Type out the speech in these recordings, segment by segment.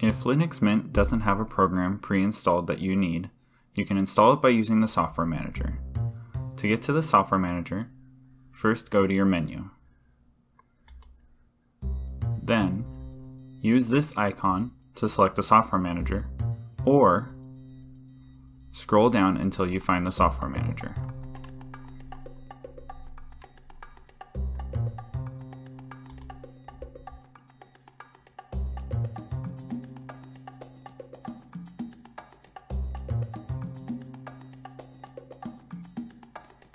If Linux Mint doesn't have a program pre-installed that you need, you can install it by using the Software Manager. To get to the Software Manager, first go to your menu. Then, use this icon to select the Software Manager, or scroll down until you find the Software Manager.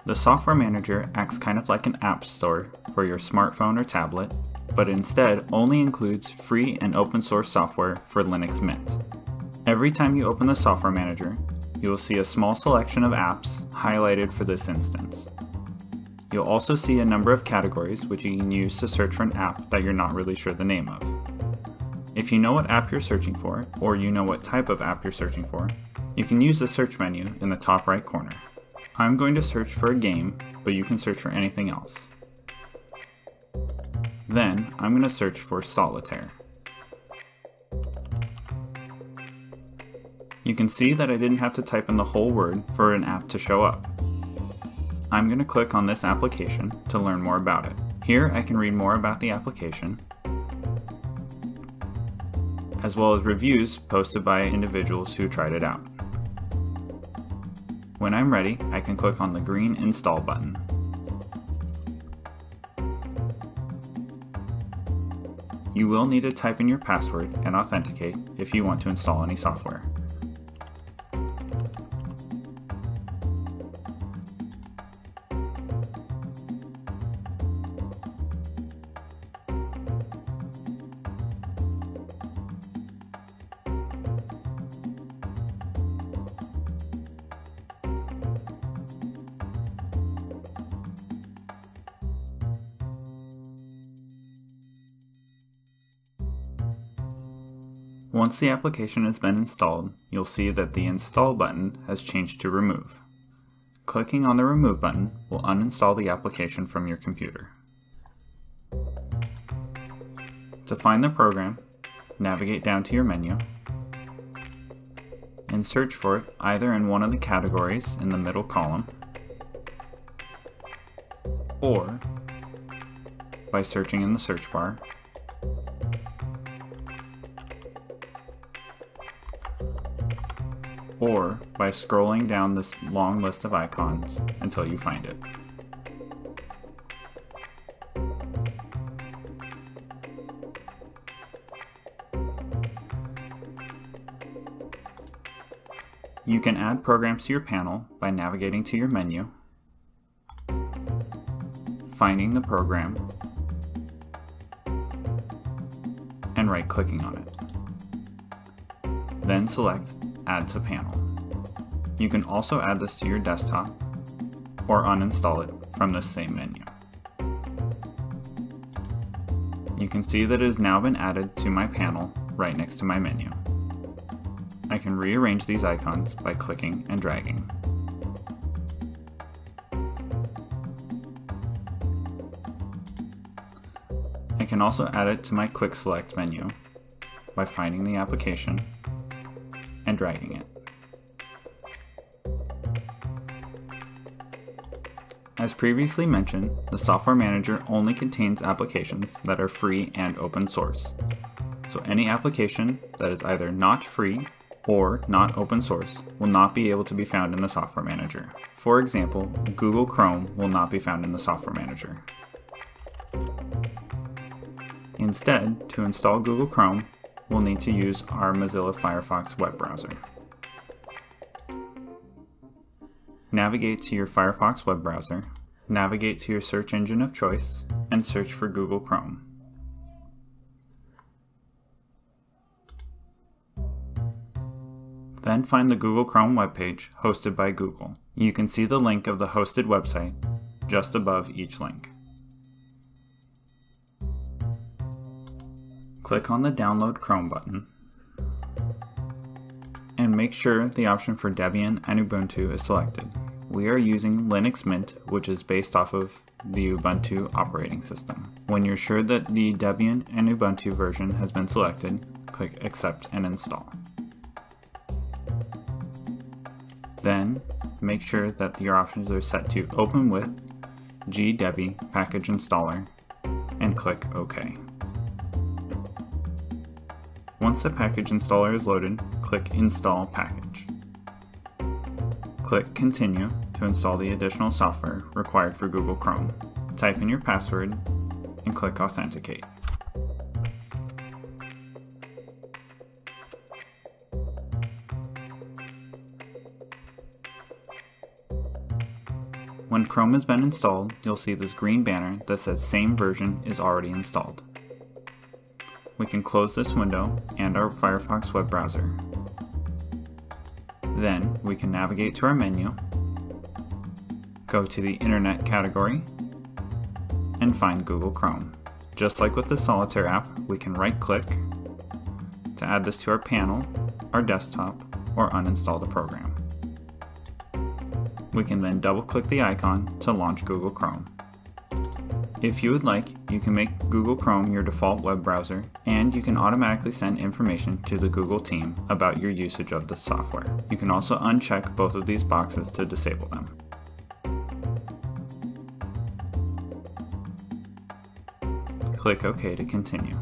The Software Manager acts kind of like an app store for your smartphone or tablet, but instead only includes free and open source software for Linux Mint. Every time you open the Software Manager, you will see a small selection of apps highlighted for this instance. You'll also see a number of categories which you can use to search for an app that you're not really sure the name of. If you know what app you're searching for, or you know what type of app you're searching for, you can use the search menu in the top right corner. I'm going to search for a game, but you can search for anything else. Then, I'm going to search for Solitaire. You can see that I didn't have to type in the whole word for an app to show up. I'm going to click on this application to learn more about it. Here I can read more about the application, as well as reviews posted by individuals who tried it out. When I'm ready, I can click on the green Install button. You will need to type in your password and authenticate if you want to install any software. Once the application has been installed, you'll see that the Install button has changed to Remove. Clicking on the Remove button will uninstall the application from your computer. To find the program, navigate down to your menu and search for it either in one of the categories in the middle column or by searching in the search bar or by scrolling down this long list of icons until you find it. You can add programs to your panel by navigating to your menu, finding the program, and right-clicking on it. Then select Add to Panel. You can also add this to your desktop or uninstall it from this same menu. You can see that it has now been added to my panel right next to my menu. I can rearrange these icons by clicking and dragging. I can also add it to my Quick Select menu by finding the application and dragging it. As previously mentioned, the Software Manager only contains applications that are free and open source. So any application that is either not free or not open source will not be able to be found in the Software Manager. For example, Google Chrome will not be found in the Software Manager. Instead, to install Google Chrome, we'll need to use our Mozilla Firefox web browser. Navigate to your Firefox web browser, navigate to your search engine of choice, and search for Google Chrome. Then find the Google Chrome webpage hosted by Google. You can see the link of the hosted website just above each link. Click on the Download Chrome button and make sure the option for Debian and Ubuntu is selected. We are using Linux Mint, which is based off of the Ubuntu operating system. When you're sure that the Debian and Ubuntu version has been selected, click Accept and Install. Then, make sure that your options are set to Open with GDebi Package Installer and click OK. Once the package installer is loaded, click Install Package. Click Continue to install the additional software required for Google Chrome. Type in your password and click Authenticate. When Chrome has been installed, you'll see this green banner that says same version is already installed. We can close this window and our Firefox web browser. Then we can navigate to our menu, go to the Internet category, and find Google Chrome. Just like with the Solitaire app, we can right click to add this to our panel, our desktop, or uninstall the program. We can then double click the icon to launch Google Chrome. If you would like, you can make Google Chrome your default web browser, and you can automatically send information to the Google team about your usage of the software. You can also uncheck both of these boxes to disable them. Click OK to continue.